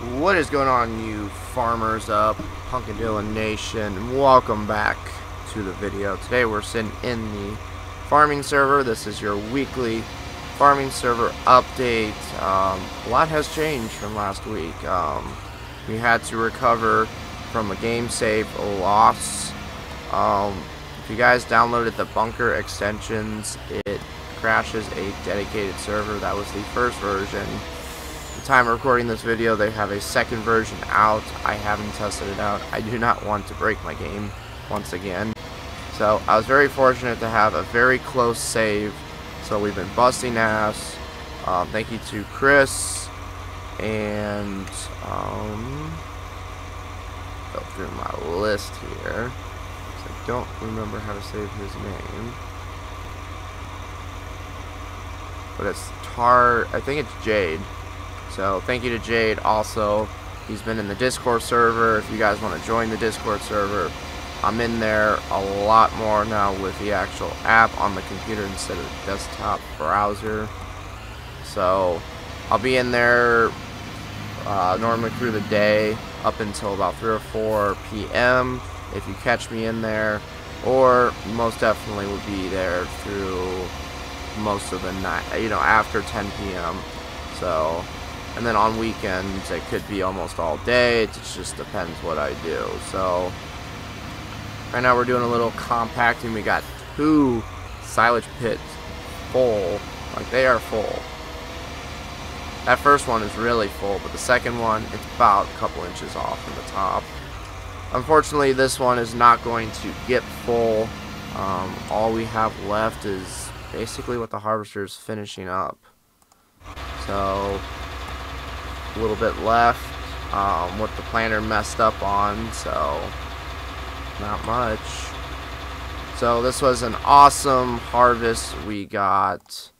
What is going on, you farmers up, Punkadylan Nation? Welcome back to the video. Today we're sitting in the farming server. This is your weekly farming server update. Um, a lot has changed from last week. Um, we had to recover from a game save loss. Um, if you guys downloaded the bunker extensions, it crashes a dedicated server. That was the first version the time of recording this video, they have a second version out. I haven't tested it out. I do not want to break my game once again. So I was very fortunate to have a very close save. So we've been busting ass. Um, thank you to Chris and um, go through my list here. I don't remember how to save his name. But it's Tar. I think it's Jade. So thank you to Jade also. He's been in the Discord server. If you guys want to join the Discord server, I'm in there a lot more now with the actual app on the computer instead of the desktop browser. So I'll be in there uh, normally through the day up until about 3 or 4 p.m. if you catch me in there. Or most definitely will be there through most of the night, you know, after 10 p.m. So and then on weekends, it could be almost all day. It just depends what I do. So, right now we're doing a little compacting. We got two silage pits full. Like, they are full. That first one is really full, but the second one, it's about a couple inches off from the top. Unfortunately, this one is not going to get full. Um, all we have left is basically what the harvester is finishing up. So, little bit left. Um, what the planter messed up on, so not much. So this was an awesome harvest. We got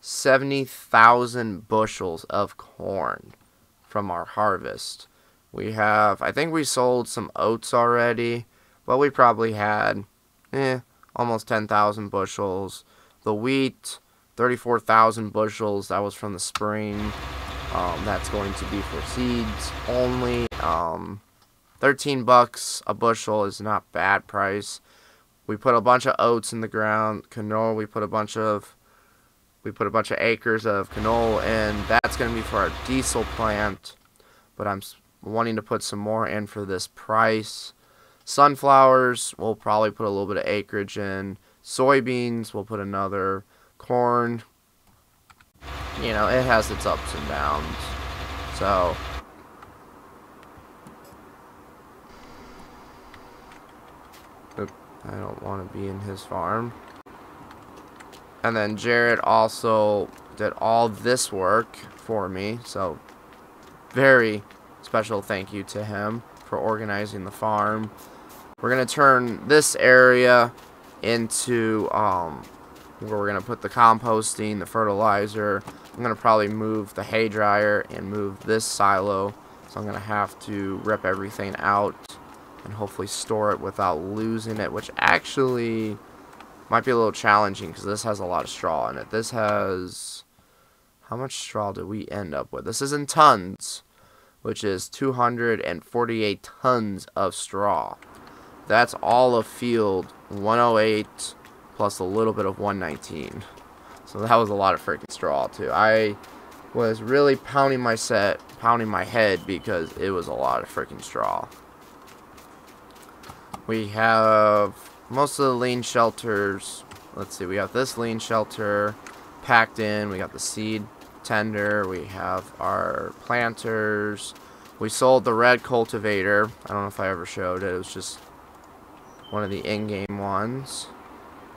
70,000 bushels of corn from our harvest. We have, I think we sold some oats already, but we probably had, eh, almost 10,000 bushels. The wheat, 34,000 bushels. That was from the spring. Um, that's going to be for seeds only. Um, 13 bucks a bushel is not bad price. We put a bunch of oats in the ground. Canola, we put a bunch of we put a bunch of acres of canola and that's going to be for our diesel plant. But I'm wanting to put some more in for this price. Sunflowers, we'll probably put a little bit of acreage in. Soybeans, we'll put another. Corn, you know, it has its ups and downs. So, I don't want to be in his farm. And then Jared also did all this work for me. So, very special thank you to him for organizing the farm. We're going to turn this area into um, where we're going to put the composting, the fertilizer. I'm going to probably move the hay dryer and move this silo. So I'm going to have to rip everything out and hopefully store it without losing it, which actually might be a little challenging because this has a lot of straw in it. This has... How much straw did we end up with? This is in tons, which is 248 tons of straw. That's all of field 108 plus a little bit of 119. So that was a lot of freaking straw too. I was really pounding my set, pounding my head because it was a lot of freaking straw. We have most of the lean shelters. Let's see, we have this lean shelter packed in. We got the seed tender. We have our planters. We sold the red cultivator. I don't know if I ever showed it. It was just one of the in-game ones.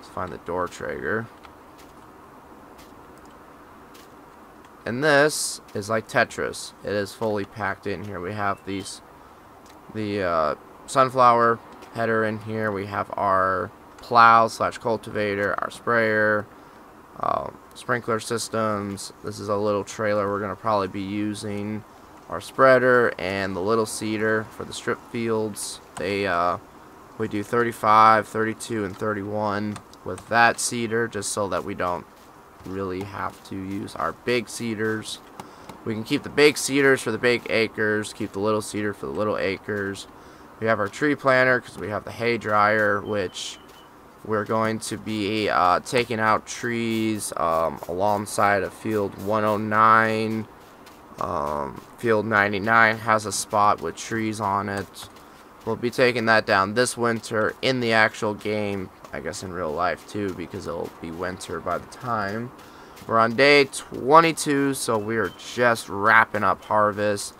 Let's find the door trigger. And this is like Tetris. It is fully packed in here. We have these, the uh, sunflower header in here. We have our plow slash cultivator, our sprayer, uh, sprinkler systems. This is a little trailer we're going to probably be using. Our spreader and the little seeder for the strip fields. They uh, we do 35, 32, and 31 with that seeder just so that we don't really have to use our big seeders. we can keep the big seeders for the big acres, keep the little seeder for the little acres. We have our tree planter because we have the hay dryer, which we're going to be uh, taking out trees um, alongside of field 109. Um, field 99 has a spot with trees on it. We'll be taking that down this winter in the actual game, I guess in real life too, because it'll be winter by the time. We're on day 22, so we're just wrapping up harvest.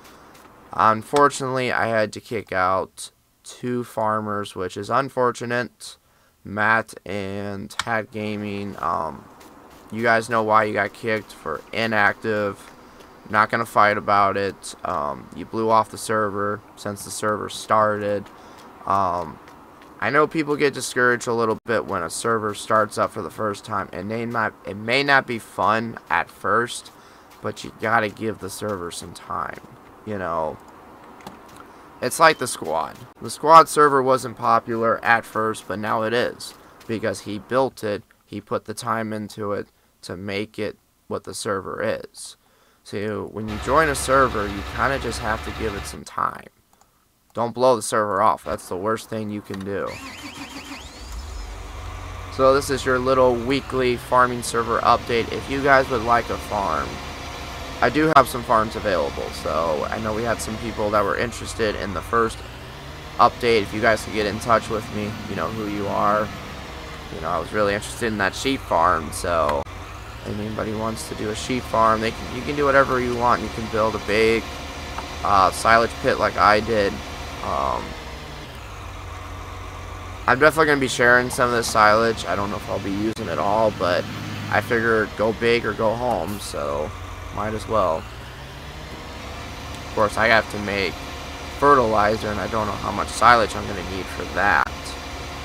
Unfortunately, I had to kick out two farmers, which is unfortunate. Matt and Hat Gaming. Um, you guys know why you got kicked for inactive. Not going to fight about it. Um, you blew off the server since the server started. Um, I know people get discouraged a little bit when a server starts up for the first time, and they not, it may not be fun at first, but you gotta give the server some time. You know, it's like the squad. The squad server wasn't popular at first, but now it is because he built it. He put the time into it to make it what the server is. So when you join a server, you kind of just have to give it some time. Don't blow the server off. That's the worst thing you can do. So this is your little weekly farming server update. If you guys would like a farm, I do have some farms available. So I know we had some people that were interested in the first update. If you guys could get in touch with me, you know who you are. You know, I was really interested in that sheep farm. So anybody wants to do a sheep farm, they can. You can do whatever you want. You can build a big uh, silage pit like I did. Um, I'm definitely going to be sharing some of this silage. I don't know if I'll be using it all, but I figure go big or go home, so might as well. Of course, I have to make fertilizer, and I don't know how much silage I'm going to need for that.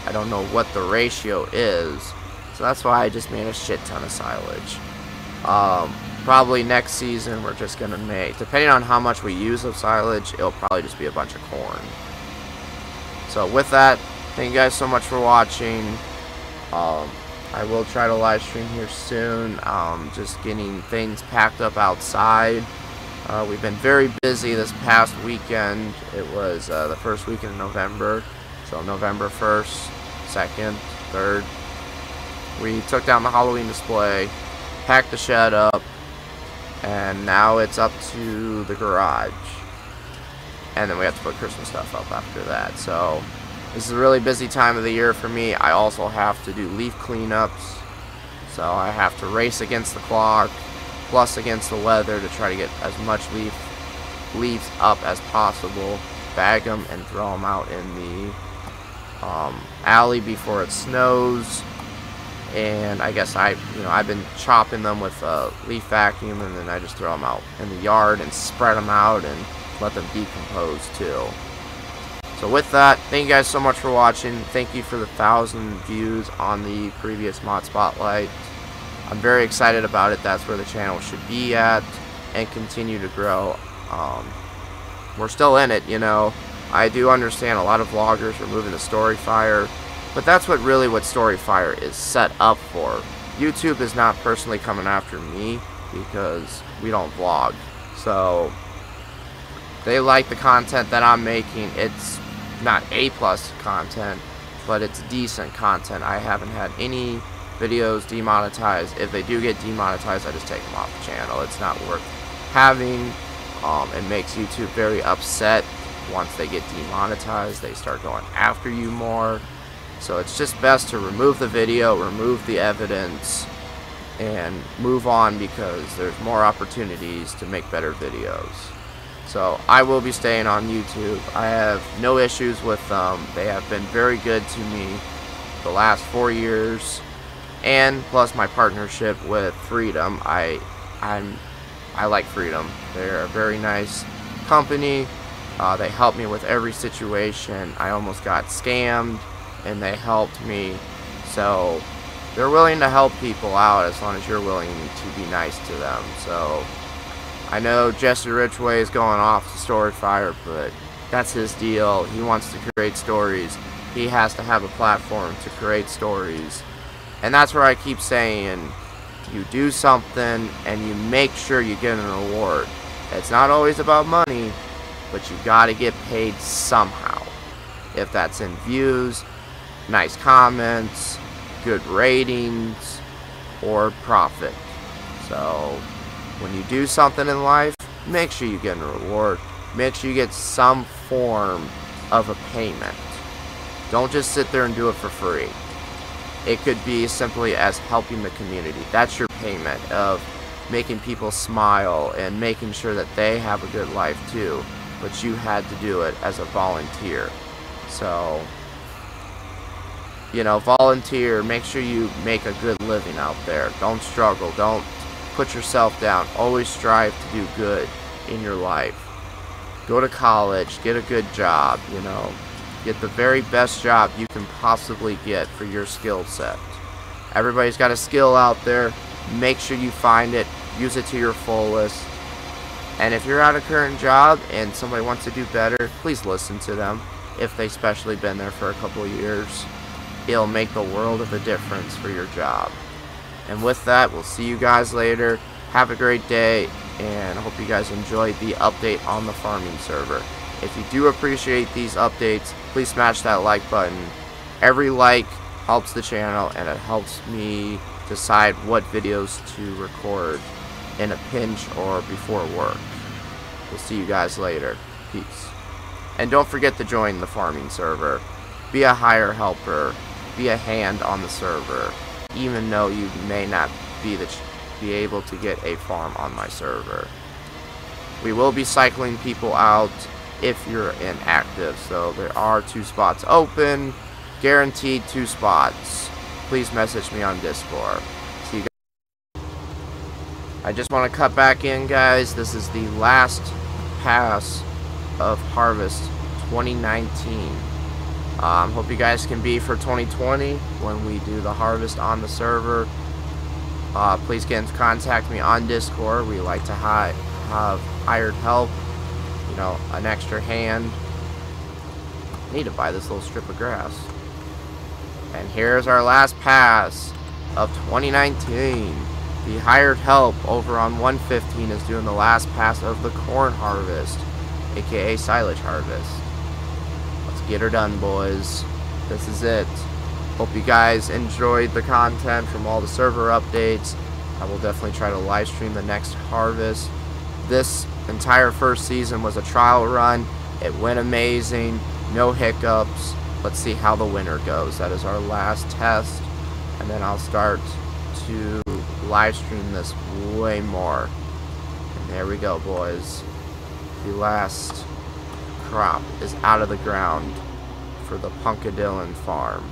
I don't know what the ratio is, so that's why I just made a shit ton of silage. Um, probably next season we're just gonna make depending on how much we use of silage it'll probably just be a bunch of corn. So with that thank you guys so much for watching. Um, I will try to live stream here soon. Um, just getting things packed up outside. Uh, we've been very busy this past weekend. It was uh, the first weekend in November. So November 1st 2nd 3rd we took down the Halloween display packed the shed up and now it's up to the garage. And then we have to put Christmas stuff up after that. So this is a really busy time of the year for me. I also have to do leaf cleanups. So I have to race against the clock, plus against the weather to try to get as much leaf leaves up as possible. Bag them and throw them out in the um, alley before it snows and I guess I, you know, I've been chopping them with a leaf vacuum, and then I just throw them out in the yard and spread them out and let them decompose too. So with that, thank you guys so much for watching. Thank you for the thousand views on the previous mod spotlight. I'm very excited about it. That's where the channel should be at and continue to grow. Um, we're still in it, you know. I do understand a lot of vloggers are moving to Storyfire but that's what really what Storyfire is set up for. YouTube is not personally coming after me because we don't vlog. So they like the content that I'm making. It's not A plus content, but it's decent content. I haven't had any videos demonetized. If they do get demonetized, I just take them off the channel. It's not worth having. Um, it makes YouTube very upset once they get demonetized. They start going after you more. So it's just best to remove the video, remove the evidence, and move on because there's more opportunities to make better videos. So I will be staying on YouTube. I have no issues with them. They have been very good to me the last four years. And plus my partnership with Freedom. I I'm I like Freedom. They're a very nice company. Uh, they help me with every situation. I almost got scammed and they helped me. So they're willing to help people out as long as you're willing to be nice to them. So I know Jesse Richway is going off to Storyfire, but that's his deal. He wants to create stories. He has to have a platform to create stories. And that's where I keep saying, you do something and you make sure you get an reward. It's not always about money, but you gotta get paid somehow. If that's in views, nice comments, good ratings, or profit. So, when you do something in life, make sure you get a reward. Make sure you get some form of a payment. Don't just sit there and do it for free. It could be simply as helping the community. That's your payment of making people smile and making sure that they have a good life too. But you had to do it as a volunteer. So, you know, volunteer, make sure you make a good living out there. Don't struggle. Don't put yourself down. Always strive to do good in your life. Go to college, get a good job, you know. Get the very best job you can possibly get for your skill set. Everybody's got a skill out there. Make sure you find it. Use it to your fullest. And if you're at a current job and somebody wants to do better, please listen to them. If they've especially been there for a couple years, it'll make the world of a difference for your job. And with that, we'll see you guys later. Have a great day, and I hope you guys enjoyed the update on the farming server. If you do appreciate these updates, please smash that like button. Every like helps the channel and it helps me decide what videos to record in a pinch or before work. We'll see you guys later. Peace. And don't forget to join the farming server. Be a hire helper. Be a hand on the server. Even though you may not be the be able to get a farm on my server. We will be cycling people out if you're inactive. So there are two spots open, guaranteed two spots. Please message me on Discord. See you guys. I just want to cut back in, guys. This is the last pass of Harvest 2019. Um, hope you guys can be for 2020 when we do the harvest on the server. Uh, please get in contact me on Discord. We like to hi have hired help you know, an extra hand. Need to buy this little strip of grass. And here's our last pass of 2019. The hired help over on 115 is doing the last pass of the corn harvest, aka silage harvest. Get her done, boys. This is it. Hope you guys enjoyed the content from all the server updates. I will definitely try to live stream the next harvest. This entire first season was a trial run. It went amazing, no hiccups. Let's see how the winter goes. That is our last test, and then I'll start to live stream this way more. And there we go, boys. The last crop is out of the ground for the Punkadylan farm.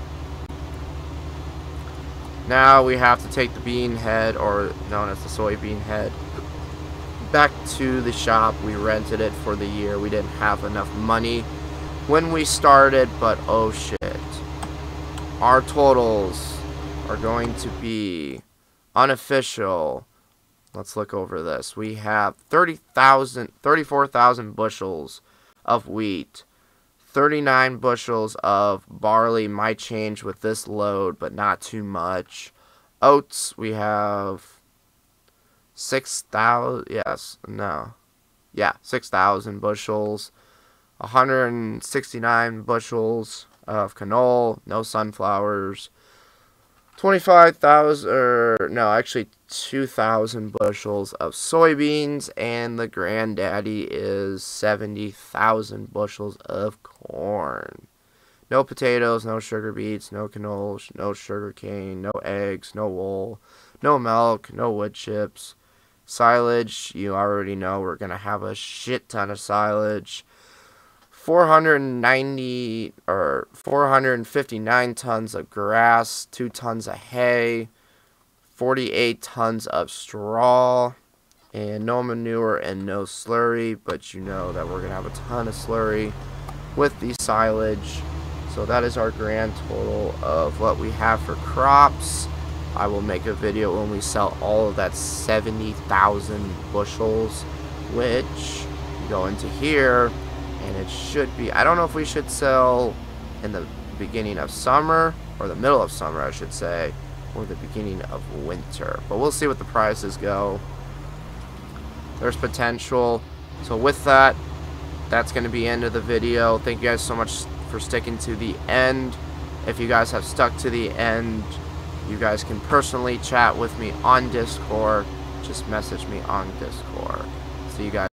Now we have to take the bean head, or known as the soybean head, back to the shop. We rented it for the year. We didn't have enough money when we started, but oh shit. Our totals are going to be unofficial. Let's look over this. We have 30,000, 34,000 bushels of wheat. 39 bushels of barley might change with this load, but not too much. Oats, we have 6,000, yes, no. Yeah, 6,000 bushels, 169 bushels of canola, no sunflowers, 25,000, or no, actually 2,000 bushels of soybeans, and the granddaddy is 70,000 bushels of corn. No potatoes, no sugar beets, no canola, no sugar cane, no eggs, no wool, no milk, no wood chips, Silage, you already know we're going to have a shit ton of silage. 490 or 459 tons of grass, 2 tons of hay, 48 tons of straw, and no manure and no slurry, but you know that we're to have a ton of slurry with the silage. So that is our grand total of what we have for crops. I will make a video when we sell all of that 70,000 bushels, which go into here, and it should be, I don't know if we should sell in the beginning of summer, or the middle of summer, I should say, or the beginning of winter. But we'll see what the prices go. There's potential. So with that, that's going to be end of the video. Thank you guys so much for sticking to the end. If you guys have stuck to the end, you guys can personally chat with me on Discord. Just message me on Discord. See you guys.